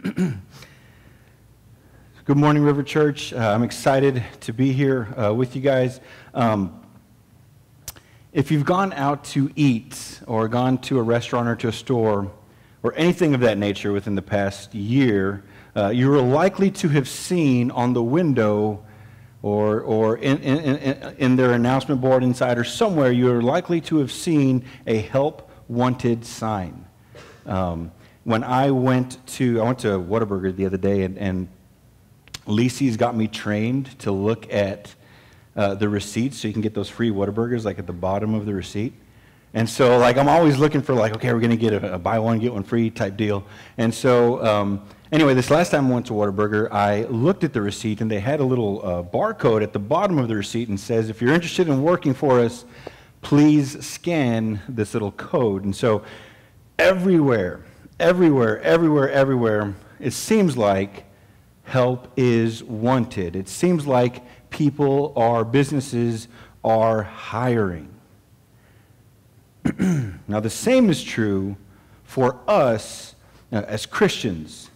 Good morning, River Church. Uh, I'm excited to be here uh, with you guys. Um, if you've gone out to eat or gone to a restaurant or to a store or anything of that nature within the past year, uh, you are likely to have seen on the window or, or in, in, in, in their announcement board inside or somewhere, you're likely to have seen a help wanted sign. Um, when I went to, I went to Whataburger the other day and, and Lisi's got me trained to look at uh, the receipts so you can get those free Whataburgers like at the bottom of the receipt. And so, like, I'm always looking for, like, okay, we're going to get a, a, buy one, get one free type deal. And so, um, anyway, this last time I went to Whataburger, I looked at the receipt and they had a little uh, barcode at the bottom of the receipt and says, if you're interested in working for us, please scan this little code. And so, everywhere, everywhere, everywhere, everywhere, it seems like help is wanted. It seems like people or businesses are hiring. now, the same is true for us as Christians.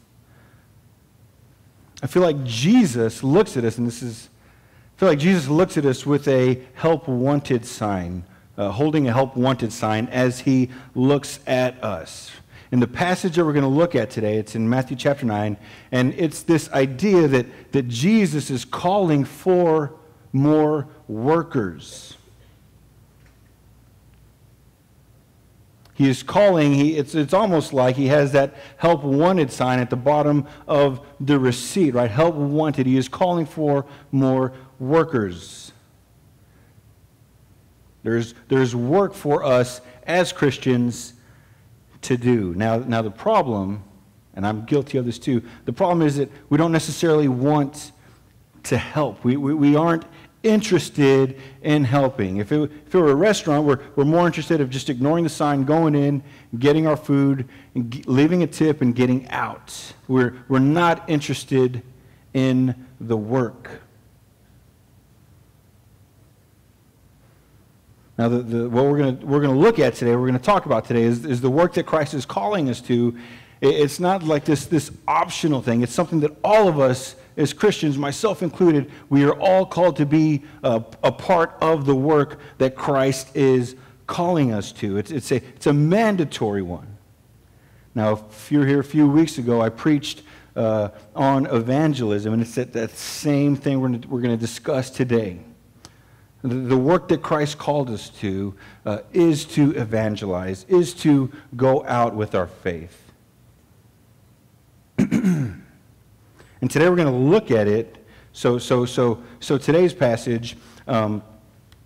I feel like Jesus looks at us, and this is, I feel like Jesus looks at us with a help wanted sign, uh, holding a help wanted sign as he looks at us. In the passage that we're going to look at today, it's in Matthew chapter 9, and it's this idea that, that Jesus is calling for more workers. He is calling, he, it's, it's almost like he has that help wanted sign at the bottom of the receipt, right? Help wanted. He is calling for more workers. There's, there's work for us as Christians to do. Now, now the problem, and I'm guilty of this too, the problem is that we don't necessarily want to help. We, we, we aren't interested in helping. If it, if it were a restaurant, we're, we're more interested of just ignoring the sign, going in, getting our food, and leaving a tip, and getting out. We're, we're not interested in the work. Now, the, the, what we're going we're gonna look at today, we're going to talk about today, is, is the work that Christ is calling us to. It's not like this, this optional thing. It's something that all of us as Christians, myself included, we are all called to be a, a part of the work that Christ is calling us to. It's, it's, a, it's a mandatory one. Now, if you're here a few weeks ago, I preached uh, on evangelism, and it's that, that same thing we're, we're going to discuss today. The work that Christ called us to uh, is to evangelize, is to go out with our faith. and today we're going to look at it. So, so, so, so today's passage, um,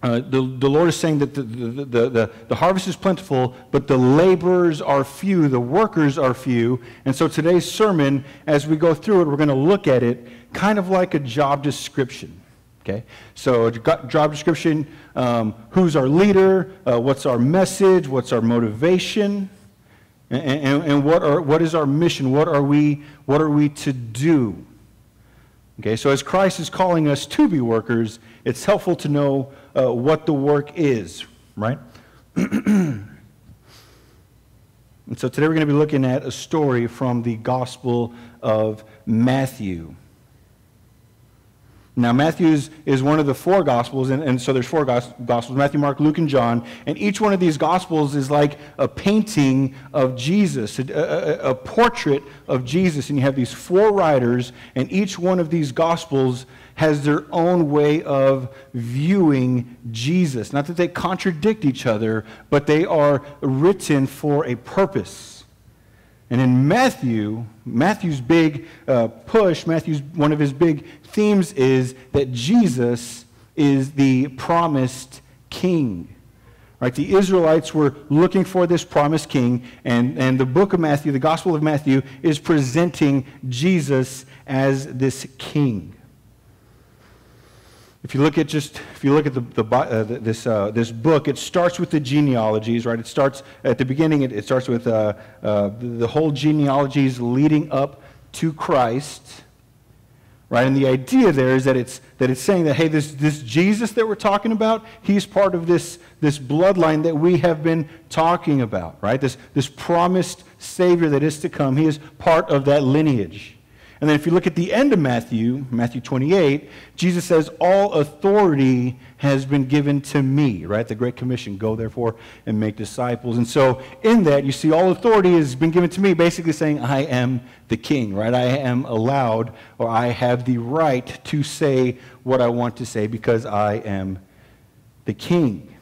uh, the, the Lord is saying that the, the, the, the, the harvest is plentiful, but the laborers are few, the workers are few. And so today's sermon, as we go through it, we're going to look at it kind of like a job description. Okay? So, job description um, who's our leader, uh, what's our message, what's our motivation, and, and, and, what, are, what is our mission? What are, we, what are we to do? Okay, so as Christ is calling us to be workers, it's helpful to know uh, what the work is, right? and so today we're going to be looking at a story from the Gospel of Matthew. Now, Matthew is, one of the four Gospels, and, and so there's four Gospels Matthew, Mark, Luke, and John. And each one of these Gospels is like a painting of Jesus, a, a, a portrait of Jesus. And you have these four writers, and each one of these Gospels has their own way of viewing Jesus. Not that they contradict each other, but they are written for a purpose. And in Matthew, Matthew's big uh, push, Matthew's one of his big themes is that Jesus is the promised king. Right? The Israelites were looking for this promised king, and, and the book of Matthew, the Gospel of Matthew, is presenting Jesus as this king. If you look at just, if you look at the, the, uh, this, uh, this book, it starts with the genealogies, right? It starts at the beginning, it, it starts with uh, uh the whole genealogies leading up to Christ, right? And the idea there is that it's, that it's saying that, hey, this, this Jesus that we're talking about, he's part of this, this bloodline that we have been talking about, right? This, this promised Savior that is to come. He is part of that lineage. And then if you look at the end of Matthew, Matthew 28, Jesus says, All authority has been given to me, right? The Great Commission, go therefore and make disciples. And so in that, you see, all authority has been given to me, basically saying, I am the king, right? I am allowed or I have the right to say what I want to say because I am the king.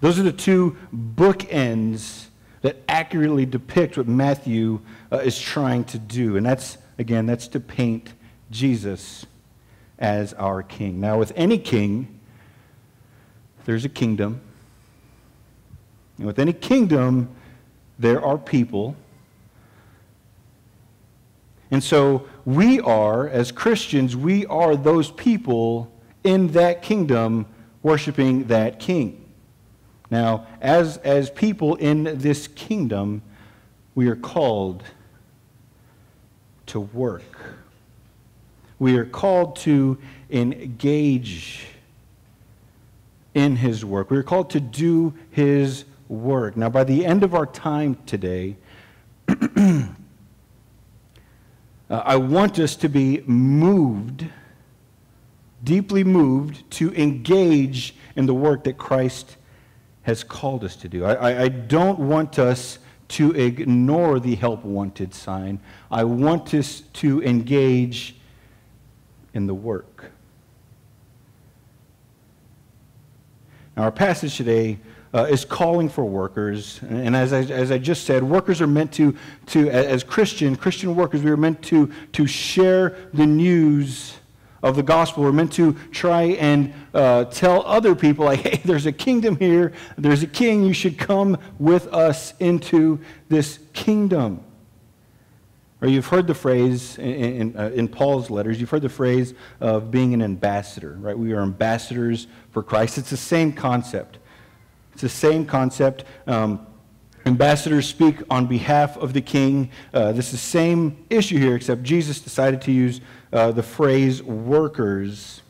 Those are the two bookends that accurately depict what Matthew uh, is trying to do. And that's, again, that's to paint Jesus as our king. Now, with any king, there's a kingdom. And with any kingdom, there are people. And so we are, as Christians, we are those people in that kingdom worshiping that king. Now, as, as people in this kingdom, we are called to work. We are called to engage in his work. We are called to do his work. Now, by the end of our time today, uh, I want us to be moved, deeply moved, to engage in the work that Christ has called us to do. I, I, don't want us to ignore the help wanted sign. I want us to engage in the work. Now, our passage today uh, is calling for workers. And as I, as I just said, workers are meant to, to as Christian, Christian workers, we are meant to, to share the news of the gospel. We're meant to try and uh, tell other people, like, hey, there's a kingdom here, there's a king, you should come with us into this kingdom. Or you've heard the phrase in, in, uh, in, Paul's letters, you've heard the phrase of being an ambassador, right? We are ambassadors for Christ. It's the same concept. It's the same concept. Um, ambassadors speak on behalf of the king. Uh, this is the same issue here, except Jesus decided to use uh, the phrase workers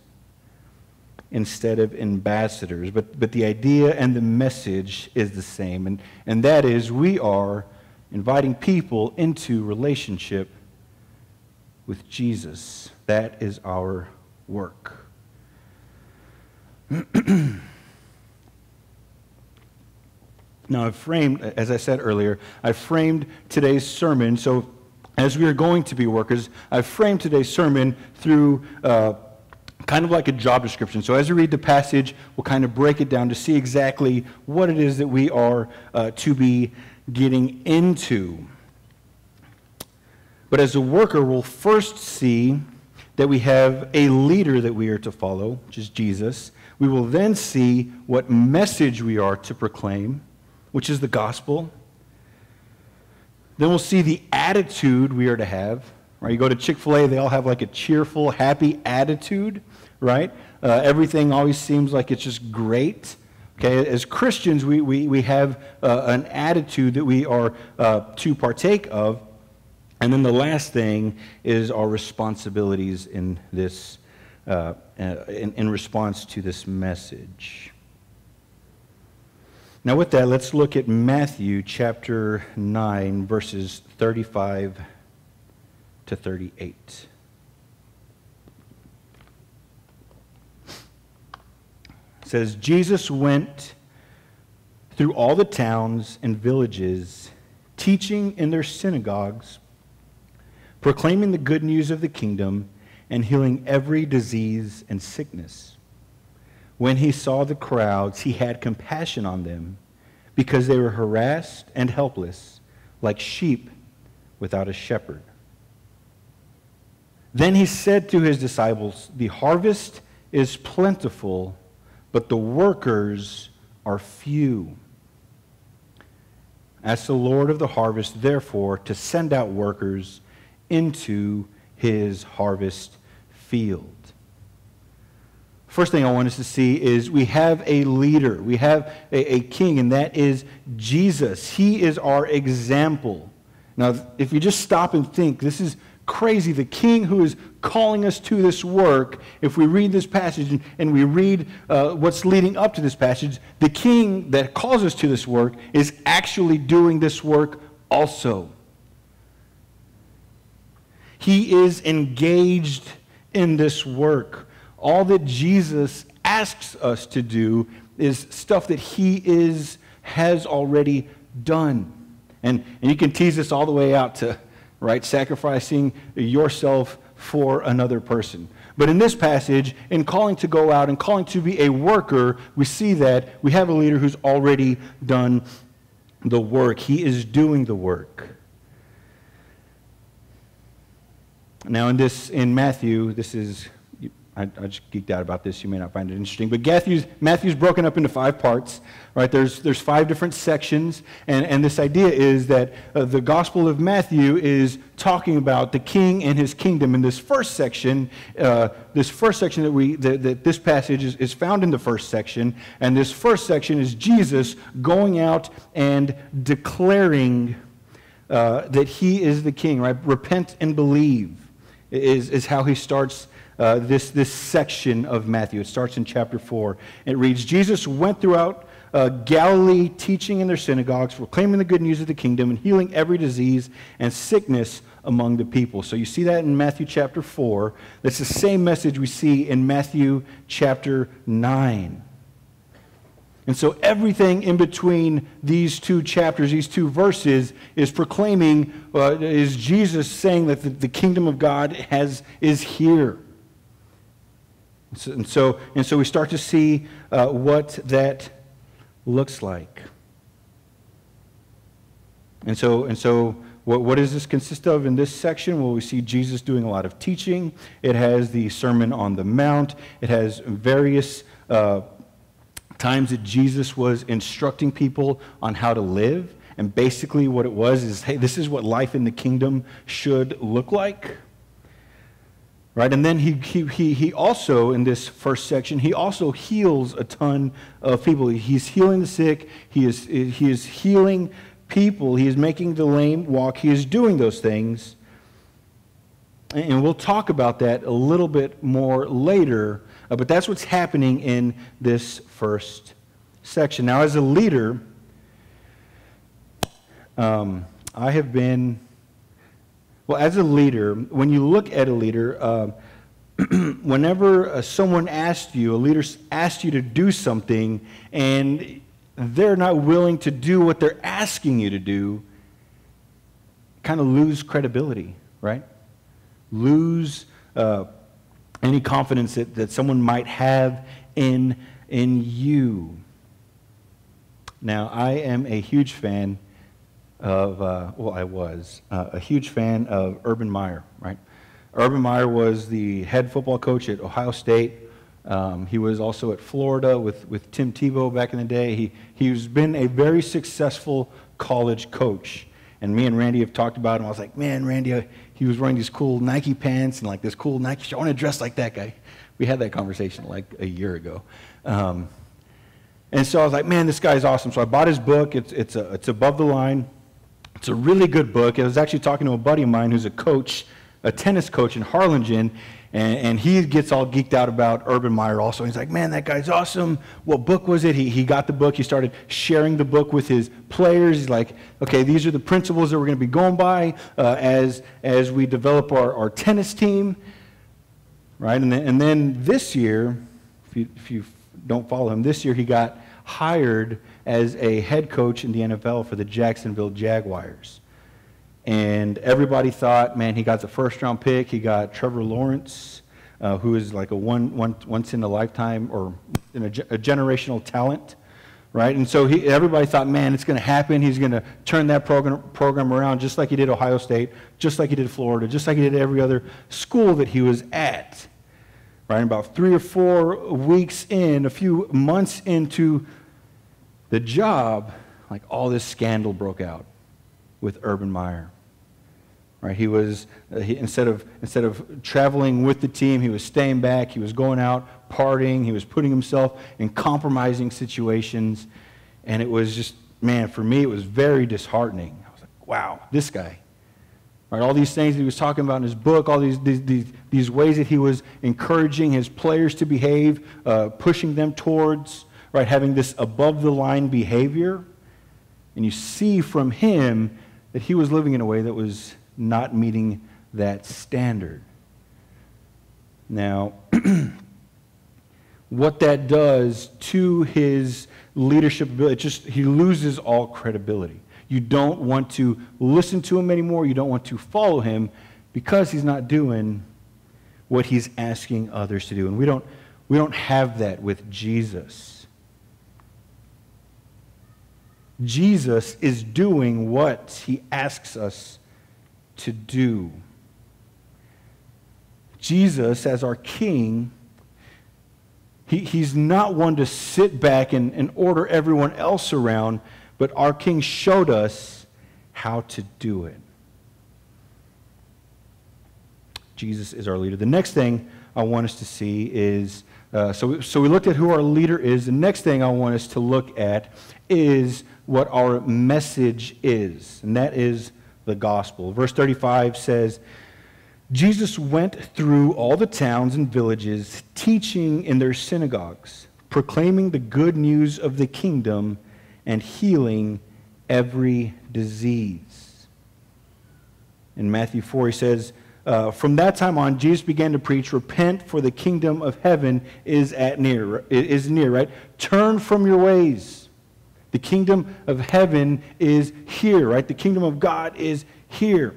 instead of ambassadors. But, but the idea and the message is the same, and, and that is we are inviting people into relationship with Jesus. That is our work. now, I've framed, as I said earlier, I framed today's sermon so as we are going to be workers, I've framed today's sermon through uh, kind of like a job description. So as we read the passage, we'll kind of break it down to see exactly what it is that we are uh, to be getting into. But as a worker, we'll first see that we have a leader that we are to follow, which is Jesus. We will then see what message we are to proclaim, which is the gospel. Then we'll see the attitude we are to have. Right? You go to Chick fil A, they all have like a cheerful, happy attitude, right? Uh, everything always seems like it's just great. Okay, as Christians, we, we, we have uh, an attitude that we are uh, to partake of. And then the last thing is our responsibilities in this, uh, in, in response to this message. Now, with that, let's look at Matthew chapter 9, verses 35 to 38. It says, Jesus went through all the towns and villages, teaching in their synagogues, proclaiming the good news of the kingdom, and healing every disease and sickness. When he saw the crowds, he had compassion on them because they were harassed and helpless, like sheep without a shepherd. Then he said to his disciples, The harvest is plentiful, but the workers are few. Ask the Lord of the harvest, therefore, to send out workers into his harvest field. First thing I want us to see is we have a leader, we have a, a, king, and that is Jesus. He is our example. Now, if you just stop and think, this is crazy. The king who is calling us to this work, if we read this passage and we read uh, what's leading up to this passage, the king that calls us to this work is actually doing this work also. He is engaged in this work. All that Jesus asks us to do is stuff that he is has already done. And, and you can tease this all the way out to, right, sacrificing yourself for another person. But in this passage, in calling to go out and calling to be a worker, we see that we have a leader who's already done the work. He is doing the work. Now, in this, in Matthew, this is, I, I, just geeked out about this. You may not find it interesting, but Matthew's, Matthew's broken up into five parts, right? There's, there's five different sections, and, and this idea is that uh, the Gospel of Matthew is talking about the king and his kingdom. In this first section, uh, this first section that we, that, that this passage is, is found in the first section, and this first section is Jesus going out and declaring uh, that he is the king, right? Repent and believe is, is how he starts uh, this, this section of Matthew. It starts in chapter 4. It reads Jesus went throughout uh, Galilee, teaching in their synagogues, proclaiming the good news of the kingdom, and healing every disease and sickness among the people. So you see that in Matthew chapter 4. That's the same message we see in Matthew chapter 9. And so everything in between these two chapters, these two verses, is proclaiming, uh, is Jesus saying that the, the, kingdom of God has, is here. And so, and so we start to see uh, what that looks like. And so, and so what, what does this consist of in this section? Well, we see Jesus doing a lot of teaching. It has the Sermon on the Mount. It has various uh, times that Jesus was instructing people on how to live. And basically, what it was is hey, this is what life in the kingdom should look like. Right? And then he, he, he, he also, in this first section, he also heals a ton of people. He's healing the sick, he is, he is healing people, he is making the lame walk, he is doing those things. And we'll talk about that a little bit more later uh, but that's what's happening in this first section. Now, as a leader, um, I have been, well, as a leader, when you look at a leader, uh, whenever uh, someone asks you, a leader asks you to do something, and they're not willing to do what they're asking you to do, kind of lose credibility, right? Lose uh, any confidence that, that someone might have in, in you. Now, I am a huge fan of, uh, well, I was uh, a huge fan of Urban Meyer, right? Urban Meyer was the head football coach at Ohio State. Um, he was also at Florida with, with Tim Tebow back in the day. He, he's been a very successful college coach. And me and Randy have talked about him. I was like, man, Randy, he was wearing these cool Nike pants and like this cool Nike. shirt. I want to dress like that guy. We had that conversation like a year ago. Um, and so I was like, man, this guy's awesome. So I bought his book. It's, it's, a, it's above the line. It's a really good book. I was actually talking to a buddy of mine who's a coach, a tennis coach in Harlingen, and, and, he gets all geeked out about Urban Meyer also. He's like, man, that guy's awesome. What book was it? He, he got the book. He started sharing the book with his players. He's like, okay, these are the principles that we're going to be going by uh, as, as we develop our, our tennis team. Right? And then, and then this year, if you, if you don't follow him, this year he got hired as a head coach in the NFL for the Jacksonville Jaguars. And everybody thought, man, he got the first round pick. He got Trevor Lawrence, uh, who is like a one, one, once in a lifetime or in a, a generational talent, right? And so he, everybody thought, man, it's going to happen. He's going to turn that program, program around just like he did Ohio State, just like he did Florida, just like he did every other school that he was at. Right? About three or four weeks in, a few months into the job, like all this scandal broke out with Urban Meyer. Right? He was, uh, he, instead, of, instead of traveling with the team, he was staying back. He was going out, partying. He was putting himself in compromising situations. And it was just, man, for me, it was very disheartening. I was like, wow, this guy. Right, all these things that he was talking about in his book, all these, these, these, these ways that he was encouraging his players to behave, uh, pushing them towards, right, having this above the line behavior. And you see from him that he was living in a way that was not meeting that standard. Now, what that does to his leadership ability, just he loses all credibility. You don't want to listen to him anymore. You don't want to follow him because he's not doing what he's asking others to do. And we don't, we don't have that with Jesus. Jesus is doing what he asks us to do. Jesus, as our king, he, he's not one to sit back and, and order everyone else around, but our king showed us how to do it. Jesus is our leader. The next thing I want us to see is uh, so, so we looked at who our leader is. The next thing I want us to look at is what our message is, and that is the gospel. Verse 35 says, Jesus went through all the towns and villages, teaching in their synagogues, proclaiming the good news of the kingdom, and healing every disease. In Matthew 4, he says, uh, From that time on, Jesus began to preach, Repent, for the kingdom of heaven is at near, is near, right? Turn from your ways. The kingdom of heaven is here, right? The kingdom of God is here.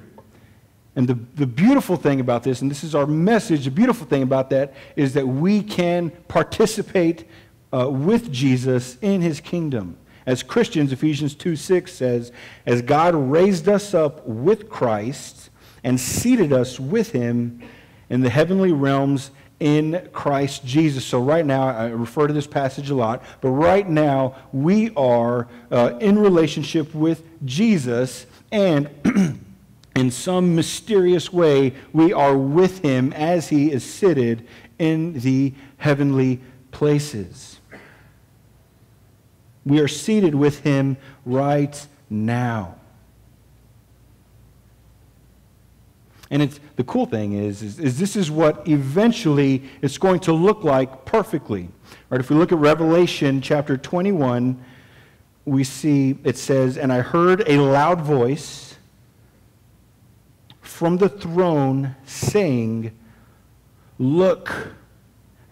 And the, the beautiful thing about this, and this is our message, the beautiful thing about that is that we can participate uh, with Jesus in his kingdom. As Christians, Ephesians 2 6 says, As God raised us up with Christ and seated us with him in the heavenly realms in Christ Jesus. So, right now, I refer to this passage a lot, but right now, we are uh, in relationship with Jesus and in some mysterious way, we are with him as he is seated in the heavenly places. We are seated with him right now. And it's, the cool thing is, is, is, this is what eventually it's going to look like perfectly. Right, if we look at Revelation chapter 21, we see it says, And I heard a loud voice from the throne saying, Look,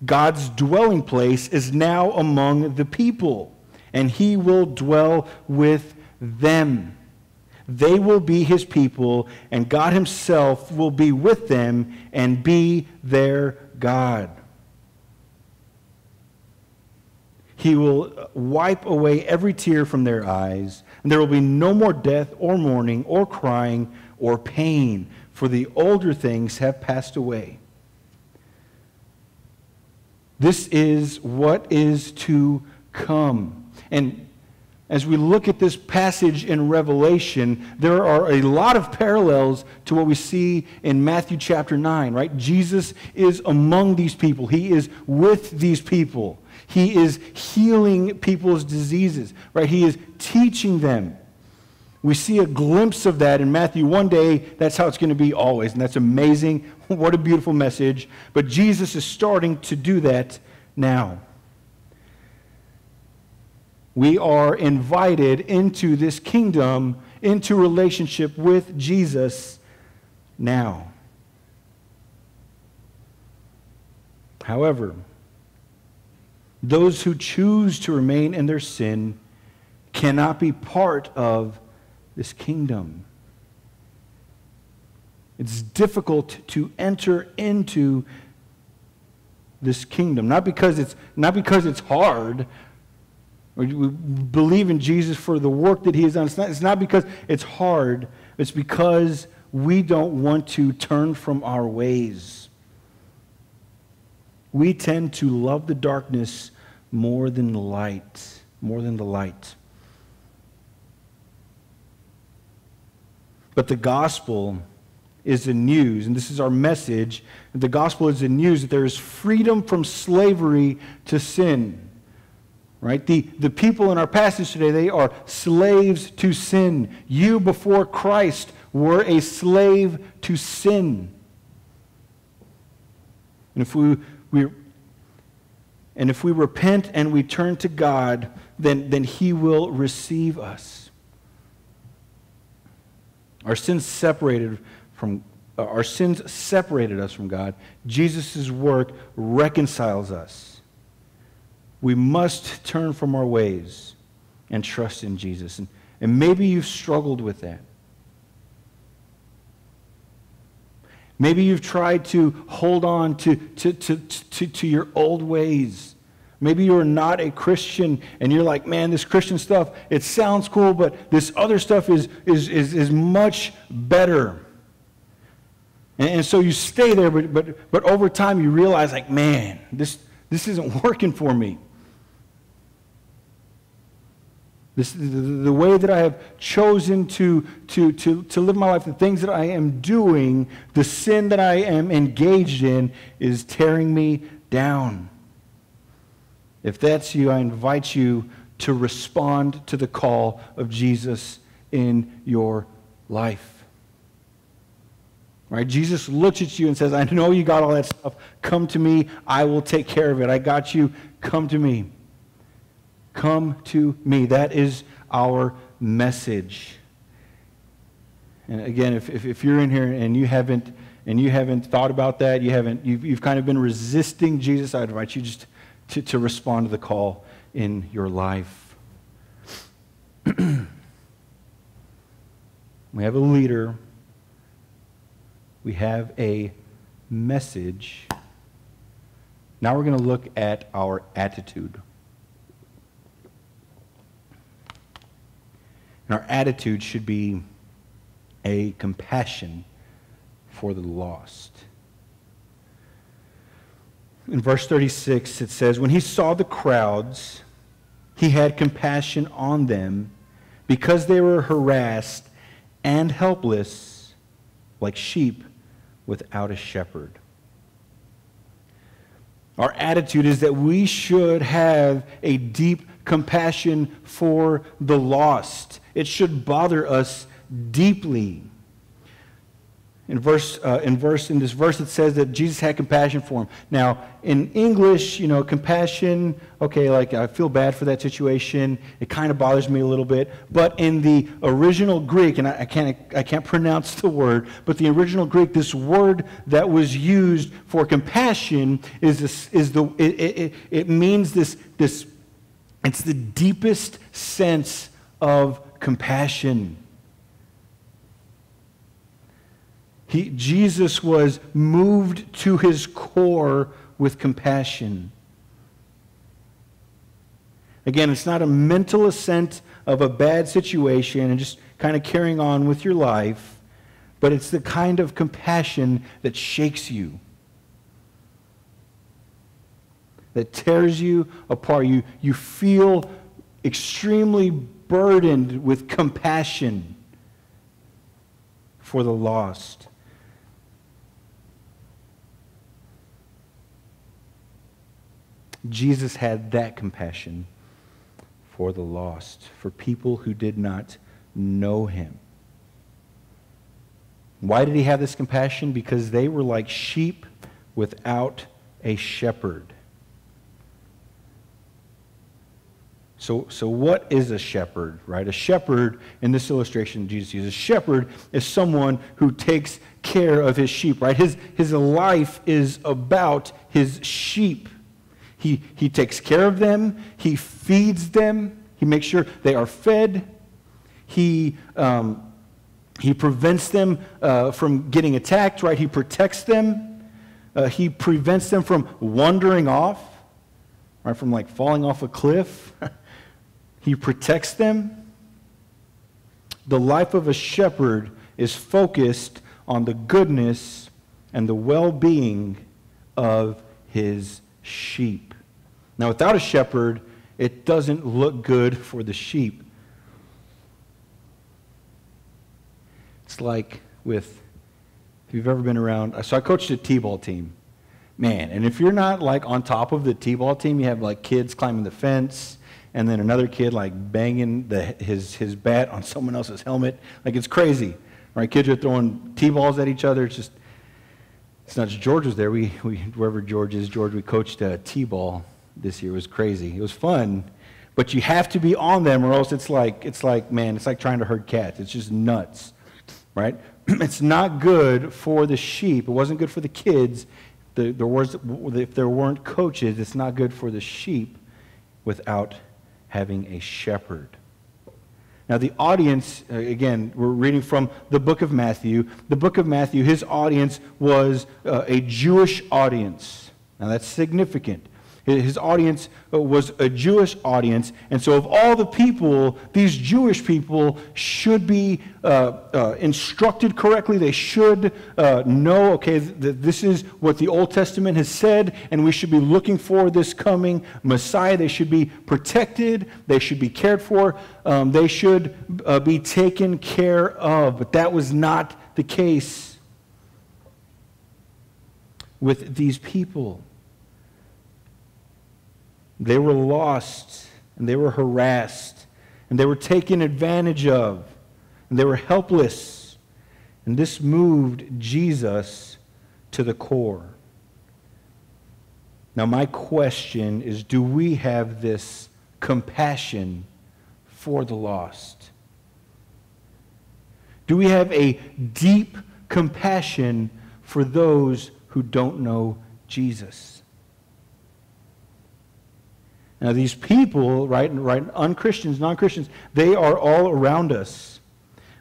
God's dwelling place is now among the people, and he will dwell with them. They will be his people, and God himself will be with them and be their God. He will wipe away every tear from their eyes, and there will be no more death or mourning or crying or pain, for the older things have passed away. This is what is to come. And as we look at this passage in Revelation, there are a lot of parallels to what we see in Matthew chapter 9, right? Jesus is among these people, He is with these people, He is healing people's diseases, right? He is teaching them. We see a glimpse of that in Matthew. One day, that's how it's going to be always. And that's amazing. What a beautiful message. But Jesus is starting to do that now. We are invited into this kingdom, into relationship with Jesus now. However, those who choose to remain in their sin cannot be part of this kingdom. It's difficult to enter into this kingdom. Not because it's, not because it's hard, we believe in Jesus for the work that he has done. It's not, it's not because it's hard, it's because we don't want to turn from our ways. We tend to love the darkness more than the light, more than the light. But the gospel is the news, and this is our message. The gospel is the news that there is freedom from slavery to sin. Right? The, the people in our passage today, they are slaves to sin. You before Christ were a slave to sin. And if we, we, and if we repent and we turn to God, then, then He will receive us. Our sins separated from uh, our sins separated us from God. Jesus' work reconciles us. We must turn from our ways and trust in Jesus. And, and maybe you've struggled with that. Maybe you've tried to hold on to, to, to, to, to your old ways. Maybe you're not a Christian and you're like, man, this Christian stuff, it sounds cool, but this other stuff is, is, is, is much better. And, and so you stay there, but, but, but over time you realize, like, man, this, this isn't working for me. This, the, the way that I have chosen to, to, to, to live my life, the things that I am doing, the sin that I am engaged in is tearing me down. If that's you, I invite you to respond to the call of Jesus in your life. Right? Jesus looks at you and says, I know you got all that stuff. Come to me. I will take care of it. I got you. Come to me. Come to me. That is our message. And again, if, if, if, you're in here and you haven't and you haven't thought about that, you haven't you've, you've kind of been resisting Jesus, I invite you just to, to respond to the call in your life. we have a leader. We have a message. Now we're going to look at our attitude. And our attitude should be a compassion for the lost. In verse 36, it says, When he saw the crowds, he had compassion on them because they were harassed and helpless like sheep without a shepherd. Our attitude is that we should have a deep compassion for the lost. It should bother us deeply. In verse, uh, in verse, in this verse, it says that Jesus had compassion for him. Now, in English, you know, compassion, okay, like I feel bad for that situation. It kind of bothers me a little bit. But in the original Greek, and I, I, can't, I can't pronounce the word, but the original Greek, this word that was used for compassion is this, is the, it, it, it means this, this, it's the deepest sense of compassion. He, Jesus was moved to his core with compassion. Again, it's not a mental assent of a bad situation and just kind of carrying on with your life, but it's the kind of compassion that shakes you, that tears you apart. You, you feel extremely burdened with compassion for the lost. Jesus had that compassion for the lost, for people who did not know him. Why did he have this compassion? Because they were like sheep without a shepherd. So, so what is a shepherd, right? A shepherd, in this illustration Jesus uses, a shepherd is someone who takes care of his sheep, right? His, his life is about his sheep. He, he takes care of them, he feeds them, he makes sure they are fed, he, um, he prevents them uh, from getting attacked, right? He protects them, uh, he prevents them from wandering off, right? From like falling off a cliff. he protects them. The life of a shepherd is focused on the goodness and the well being of his sheep. Now, without a shepherd, it doesn't look good for the sheep. It's like with, if you've ever been around, so I coached a T ball team. Man, and if you're not like on top of the T ball team, you have like kids climbing the fence, and then another kid like banging the, his, his bat on someone else's helmet. Like it's crazy. Right? Kids are throwing T-balls at each other. It's just, it's not just George was there. We, we wherever George is, George, we coached a T-ball this year. It was crazy. It was fun. But you have to be on them or else it's like, it's like, man, it's like trying to herd cats. It's just nuts. Right? it's not good for the sheep. It wasn't good for the kids. The, there was, if there weren't coaches, it's not good for the sheep without having a shepherd. Now, the audience, uh, again, we're reading from the book of Matthew. The book of Matthew, his audience was uh, a Jewish audience. Now, that's significant. His audience uh, was a Jewish audience. And so, of all the people, these Jewish people should be uh, uh, instructed correctly. They should uh, know, okay, that this is what the Old Testament has said, and we should be looking for this coming Messiah. They should be protected, they should be cared for, um, they should uh, be taken care of. But that was not the case with these people. They were lost and they were harassed and they were taken advantage of and they were helpless. And this moved Jesus to the core. Now, my question is do we have this compassion for the lost? Do we have a deep compassion for those who don't know Jesus? Now, these people, right, right, unchristians, non Christians, they are all around us.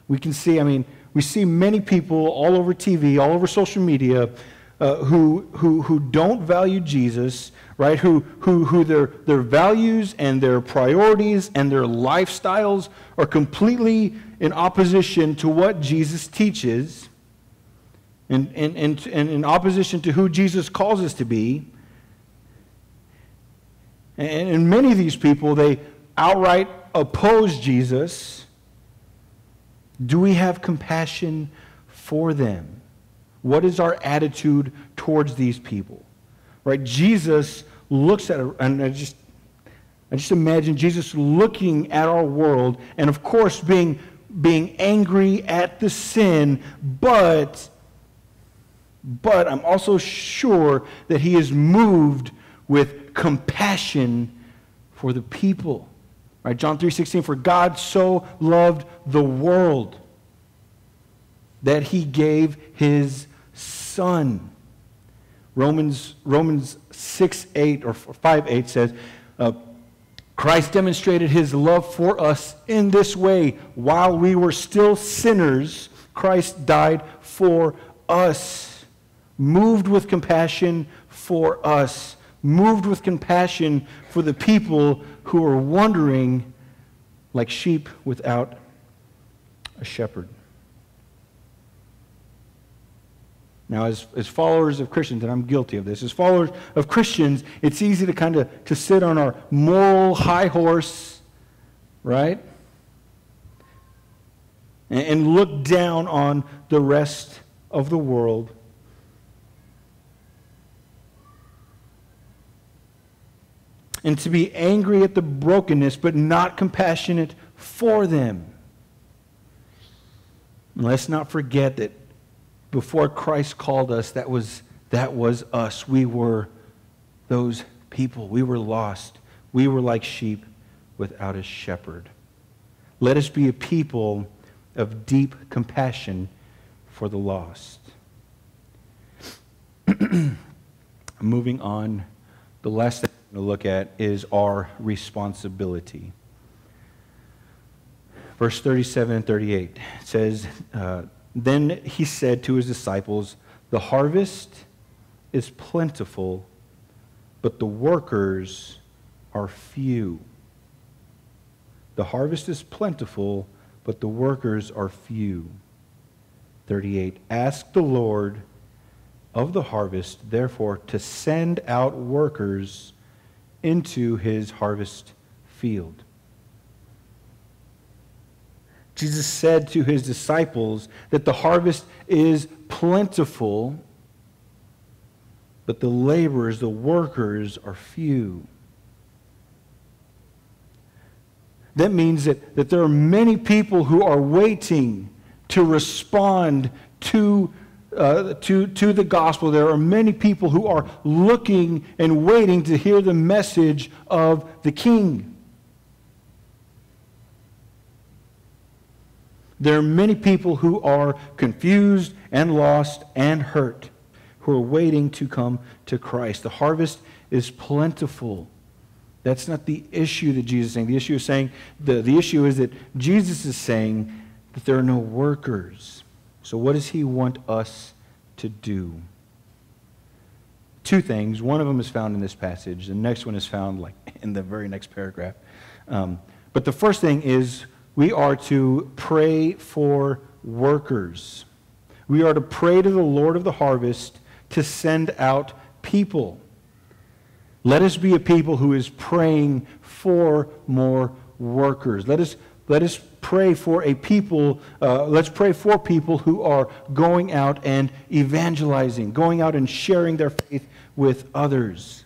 We can see, I mean, we see many people all over TV, all over social media, uh, who, who, who don't value Jesus, right? Who, who, who their, their values and their priorities and their lifestyles are completely in opposition to what Jesus teaches and, and, and, and in opposition to who Jesus calls us to be. And many of these people, they outright oppose Jesus. Do we have compassion for them? What is our attitude towards these people? Right? Jesus looks at, and I just, I just imagine Jesus looking at our world, and of course being, being angry at the sin, but, but I'm also sure that he is moved with compassion for the people. Right? John 3:16 for God so loved the world that he gave his son. Romans Romans 6 8 or 5 8 says, uh, Christ demonstrated his love for us in this way. While we were still sinners, Christ died for us, moved with compassion for us moved with compassion for the people who are wandering like sheep without a shepherd. Now, as, as followers of Christians, and I'm guilty of this, as followers of Christians, it's easy to kind of to sit on our moral high horse, right? And, and look down on the rest of the world and to be angry at the brokenness, but not compassionate for them. And let's not forget that before Christ called us, that was, that was us. We were those people. We were lost. We were like sheep without a shepherd. Let us be a people of deep compassion for the lost. Moving on, the last to look at is our responsibility. Verse 37 and 38 says, uh, Then he said to his disciples, The harvest is plentiful, but the workers are few. The harvest is plentiful, but the workers are few. 38 Ask the Lord of the harvest, therefore, to send out workers into his harvest field. Jesus said to his disciples that the harvest is plentiful, but the laborers, the workers, are few. That means that, that there are many people who are waiting to respond to, uh, to, to the gospel. There are many people who are looking and waiting to hear the message of the king. There are many people who are confused and lost and hurt who are waiting to come to Christ. The harvest is plentiful. That's not the issue that Jesus is saying. The issue is saying the, the issue is that Jesus is saying that there are no workers. So what does he want us to do? Two things. One of them is found in this passage. The next one is found like in the very next paragraph. Um, but the first thing is we are to pray for workers. We are to pray to the Lord of the harvest to send out people. Let us be a people who is praying for more workers. Let us, let us pray for a people, uh, let's pray for people who are going out and evangelizing, going out and sharing their faith with others.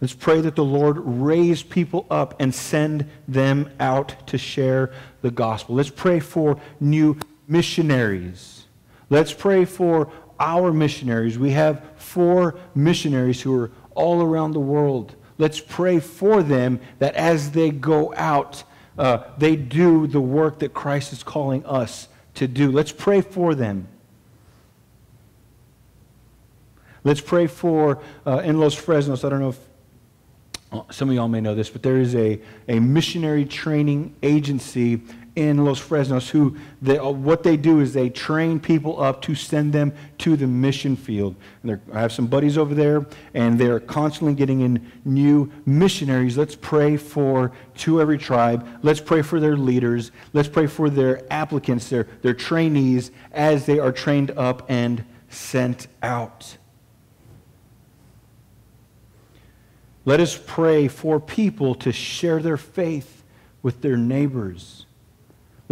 Let's pray that the Lord raise people up and send them out to share the gospel. Let's pray for new missionaries. Let's pray for our missionaries. We have four missionaries who are all around the world. Let's pray for them that as they go out, uh, they do the work that Christ is calling us to do. Let's pray for them. Let's pray for, uh, in Los Fresnos, I don't know if some of y'all may know this, but there is a, a missionary training agency in Los Fresnos who, they, uh, what they do is they train people up to send them to the mission field. And I have some buddies over there, and they're constantly getting in new missionaries. Let's pray for to every tribe. Let's pray for their leaders. Let's pray for their applicants, their, their trainees, as they are trained up and sent out. Let us pray for people to share their faith with their neighbors.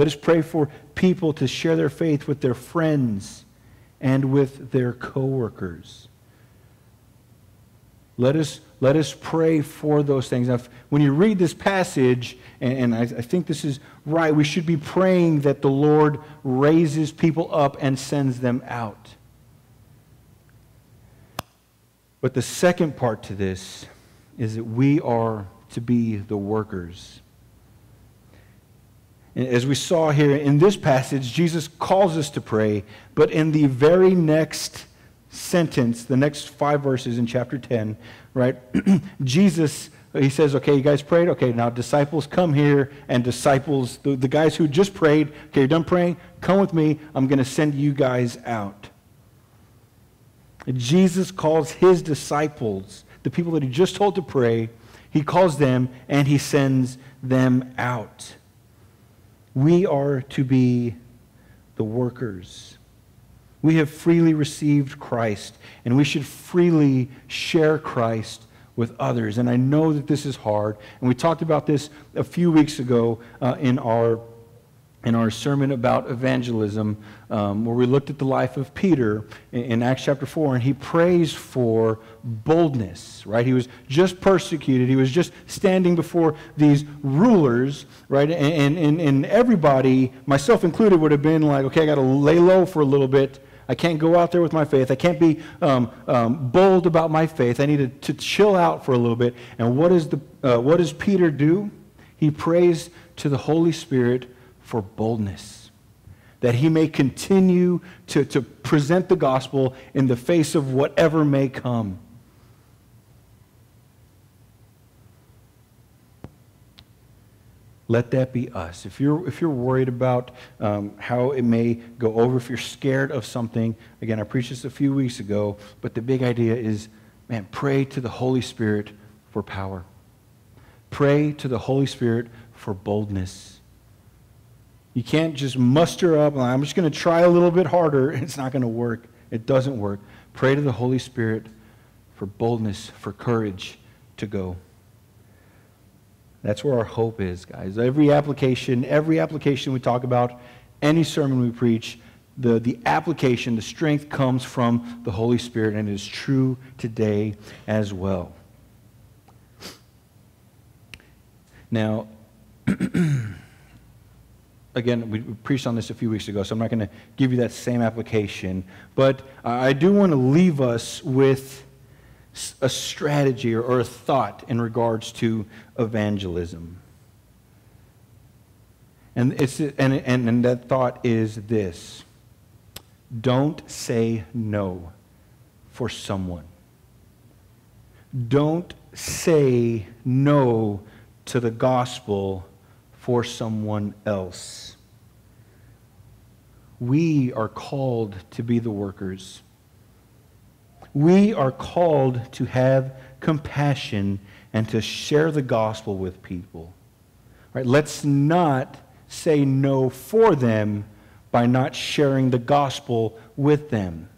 Let us pray for people to share their faith with their friends and with their coworkers. Let us, let us pray for those things. Now, if, when you read this passage, and, and I, I think this is right, we should be praying that the Lord raises people up and sends them out. But the second part to this is that we are to be the workers. As we saw here in this passage, Jesus calls us to pray, but in the very next sentence, the next five verses in chapter 10, right, Jesus, he says, okay, you guys prayed? Okay, now disciples come here, and disciples, the, the guys who just prayed, okay, you're done praying? Come with me. I'm going to send you guys out. Jesus calls his disciples the people that he just told to pray, he calls them and he sends them out. We are to be the workers. We have freely received Christ, and we should freely share Christ with others. And I know that this is hard, and we talked about this a few weeks ago uh, in our in our sermon about evangelism, um, where we looked at the life of Peter in, in, Acts chapter 4, and he prays for boldness, right? He was just persecuted. He was just standing before these rulers, right? And, and, and everybody, myself included, would have been like, okay, I got to lay low for a little bit. I can't go out there with my faith. I can't be um, um, bold about my faith. I need to, to, chill out for a little bit. And what, is the, uh, what does Peter do? He prays to the Holy Spirit for boldness, that he may continue to, to present the gospel in the face of whatever may come. Let that be us. If you're, if you're worried about um, how it may go over, if you're scared of something, again, I preached this a few weeks ago, but the big idea is man, pray to the Holy Spirit for power. Pray to the Holy Spirit for boldness. You can't just muster up, I'm just going to try a little bit harder. It's not going to work. It doesn't work. Pray to the Holy Spirit for boldness, for courage to go. That's where our hope is, guys. Every application, every application we talk about, any sermon we preach, the, the application, the strength comes from the Holy Spirit, and it is true today as well. Now, again, we preached on this a few weeks ago, so I'm not going to give you that same application. But I do want to leave us with a strategy or, a thought in regards to evangelism. And, it's, and, and, and that thought is this don't say no for someone. Don't say no to the gospel for someone else. We are called to be the workers. We are called to have compassion and to share the gospel with people. Right? Let's not say no for them by not sharing the gospel with them.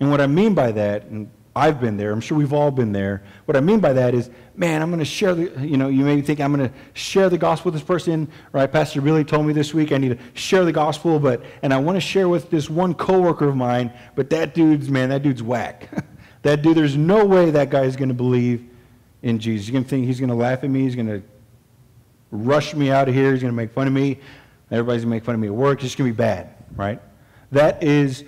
And what I mean by that, and I've been there, I'm sure we've all been there. What I mean by that is, man, I'm going to share the, you know, you may think I'm going to share the gospel with this person, right? Pastor Billy told me this week I need to share the gospel, but, and I want to share with this one coworker of mine, but that dude's, man, that dude's whack. that dude, there's no way that guy is going to believe in Jesus. He's going to think he's going to laugh at me, he's going to rush me out of here, he's going to make fun of me. Everybody's going to make fun of me at work. It's going to be bad, right? That is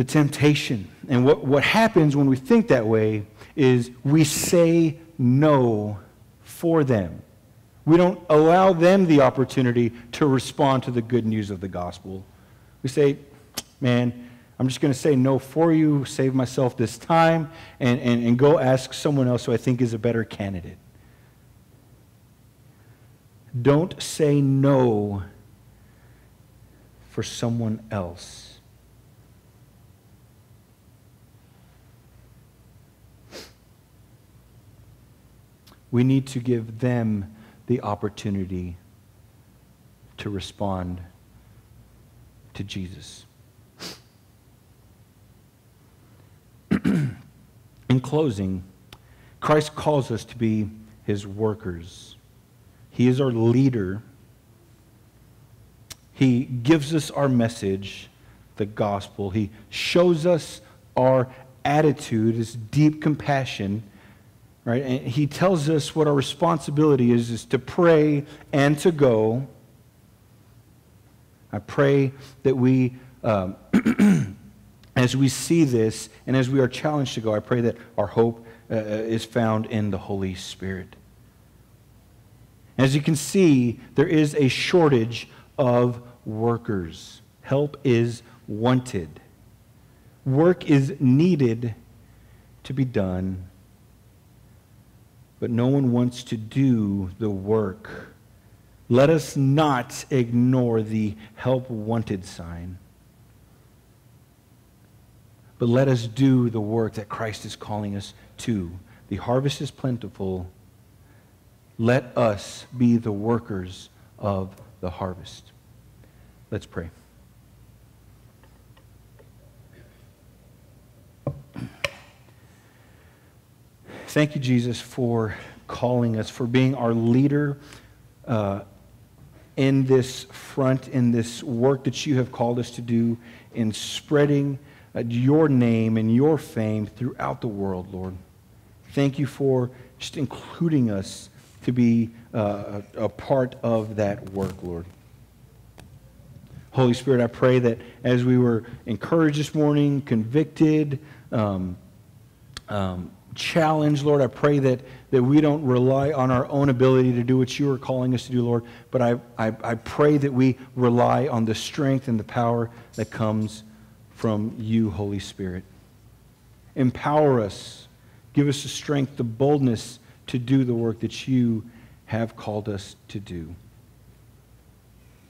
the temptation. And what, what happens when we think that way is we say no for them. We don't allow them the opportunity to respond to the good news of the gospel. We say, man, I'm just going to say no for you, save myself this time, and, and, and go ask someone else who I think is a better candidate. Don't say no for someone else. We need to give them the opportunity to respond to Jesus. In closing, Christ calls us to be his workers. He is our leader he gives us our message, the gospel. He shows us our attitude, his deep compassion, right? And he tells us what our responsibility is, is to pray and to go. I pray that we, um, as we see this and as we are challenged to go, I pray that our hope uh, uh is found in the Holy Spirit. As you can see, there is a shortage of workers. Help is wanted. Work is needed to be done, but no one wants to do the work. Let us not ignore the help wanted sign, but let us do the work that Christ is calling us to. The harvest is plentiful. Let us be the workers of the harvest. Let's pray. Thank you, Jesus, for calling us, for being our leader uh, in this front, in this work that you have called us to do, in spreading uh, your name and your fame throughout the world, Lord. Thank you for just including us to be uh, a, part of that work, Lord. Holy Spirit, I pray that as we were encouraged this morning, convicted, um, um, challenged, Lord, I pray that, that we don't rely on our own ability to do what you are calling us to do, Lord, but I, I, I pray that we rely on the strength and the power that comes from you, Holy Spirit. Empower us. Give us the strength, the boldness to do the work that you have called us to do.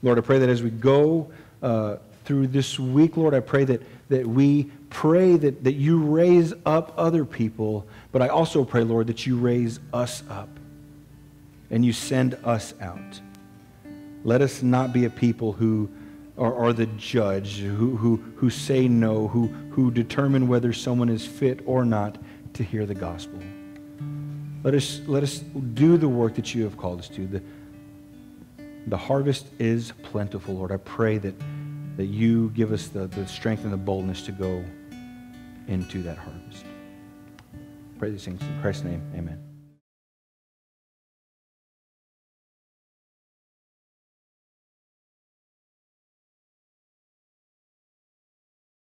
Lord, I pray that as we go uh, through this week, Lord, I pray that, that we pray that, that you raise up other people, but I also pray, Lord, that you raise us up and you send us out. Let us not be a people who are, are the judge, who, who, who say no, who, who determine whether someone is fit or not to hear the gospel. Let us, let us do the work that you have called us to, the, the harvest is plentiful, Lord. I pray that, that you give us the, the strength and the boldness to go into that harvest. Pray these things in Christ's name. Amen.